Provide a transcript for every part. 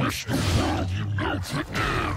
wish the world you know to end.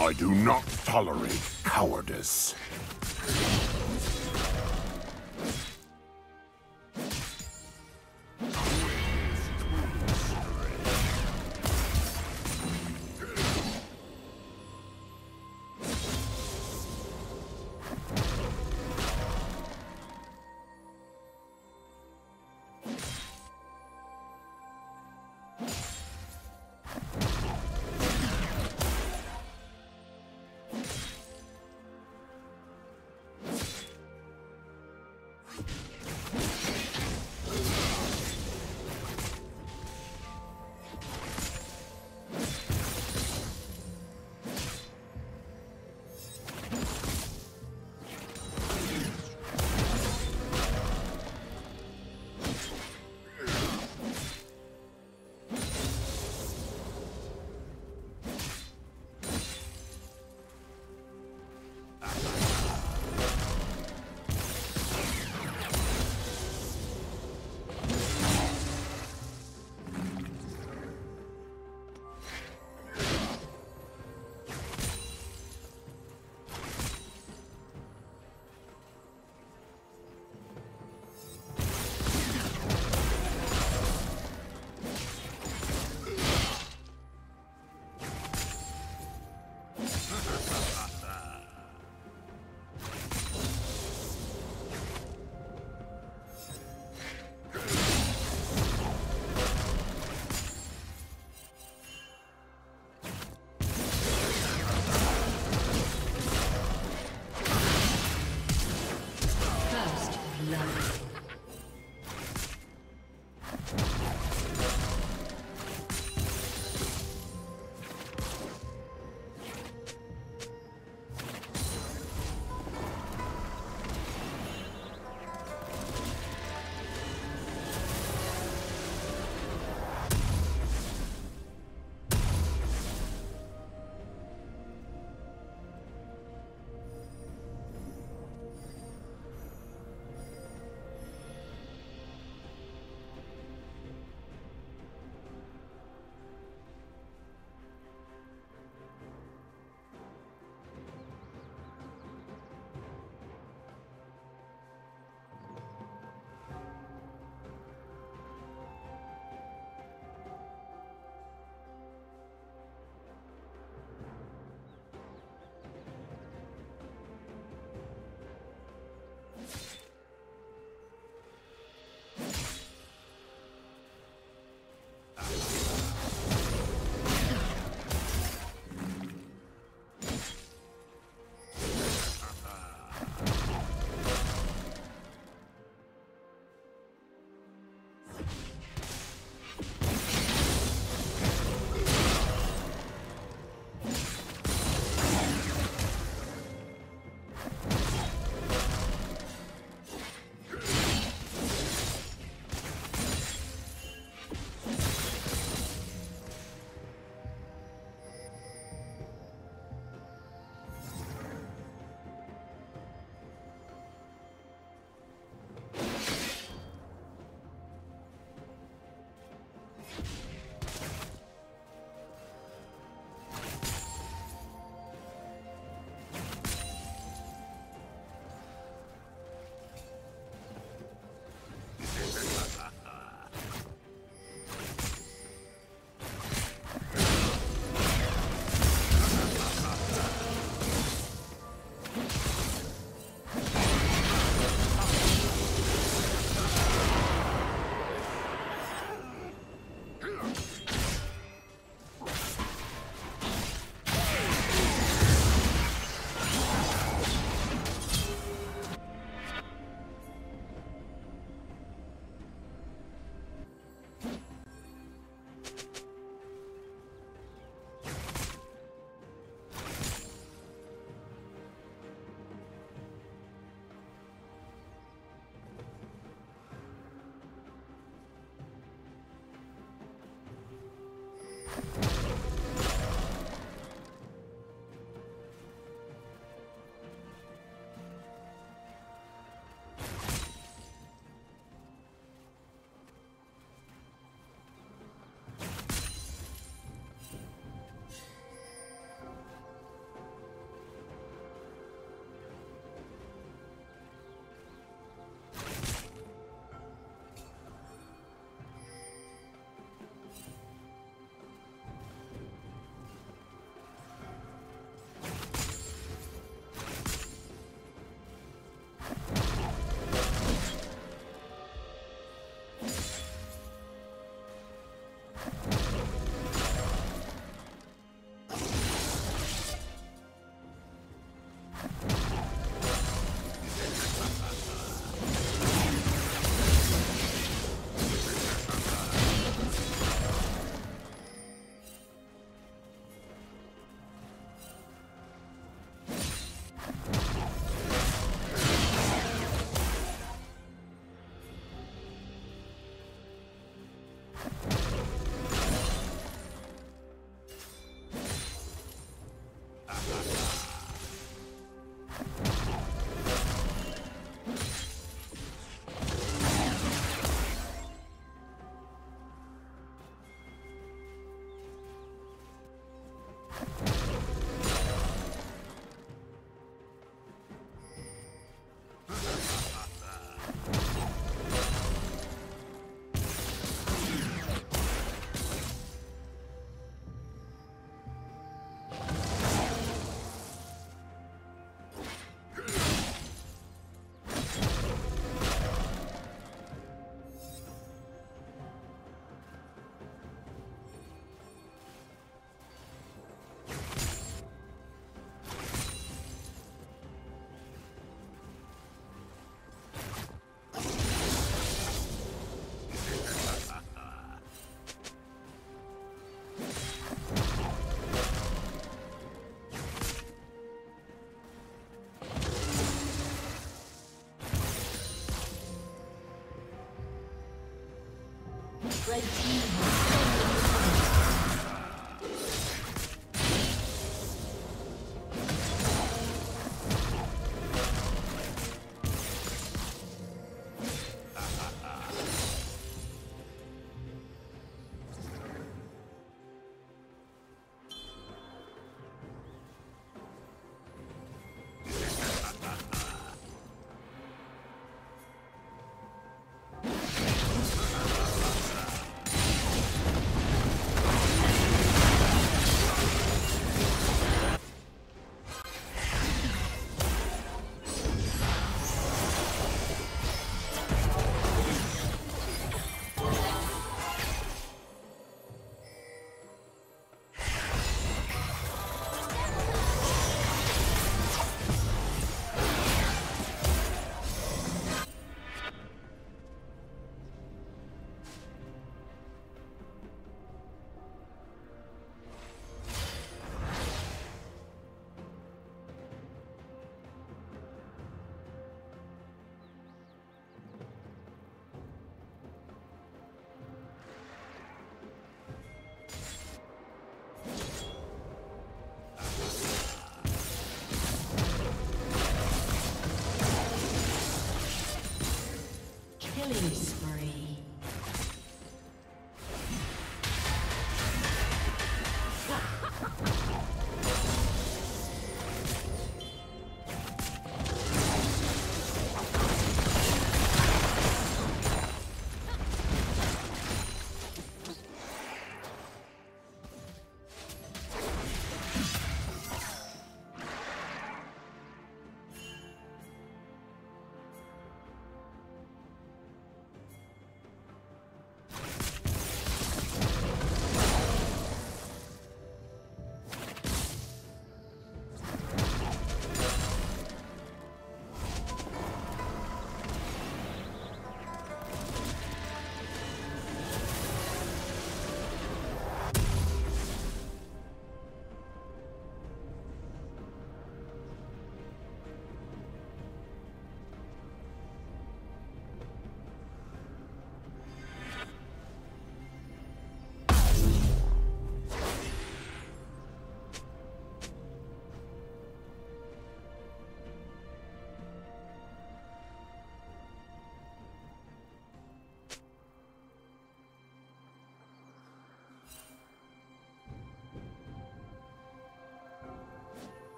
I do not tolerate cowardice. Red team.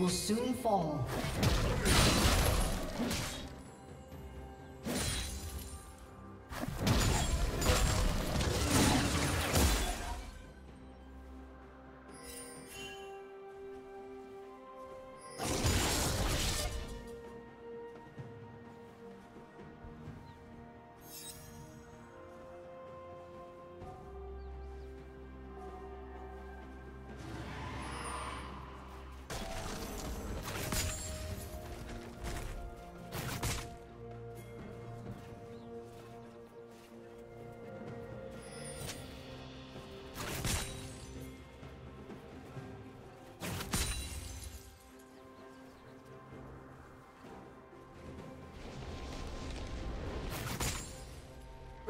Will soon fall.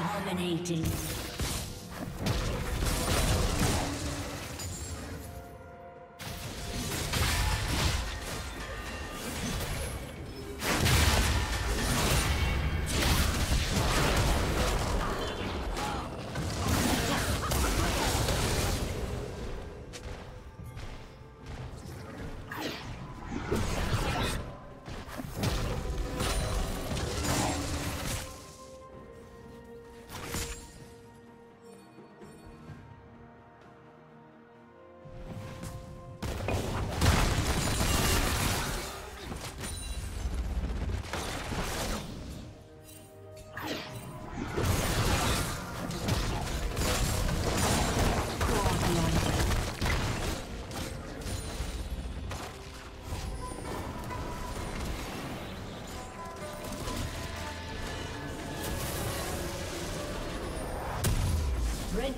Dominating.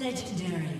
Legendary.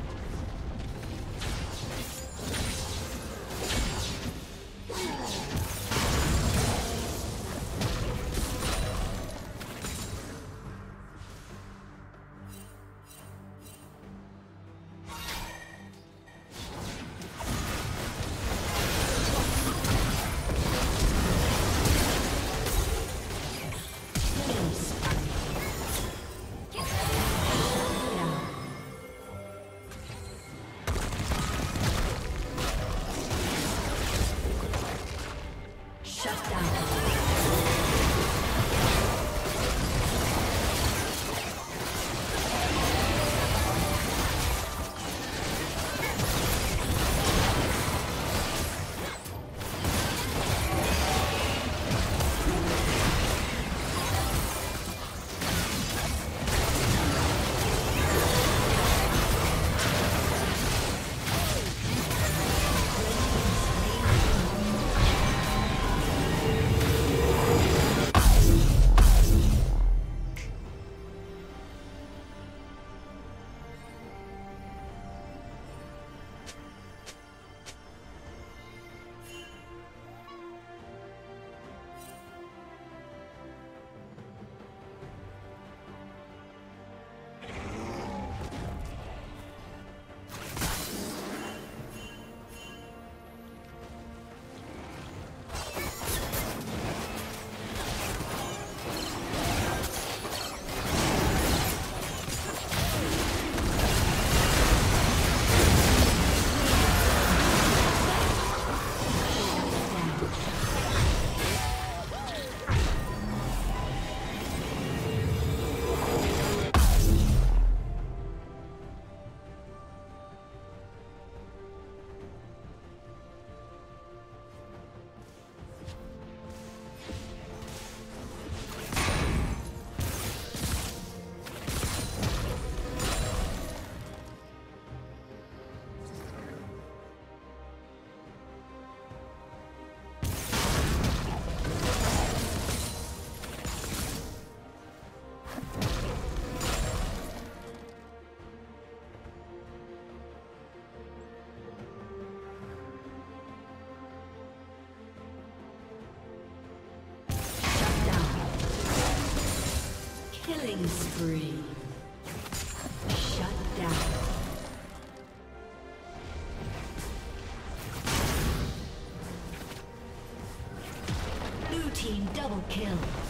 Team double kill.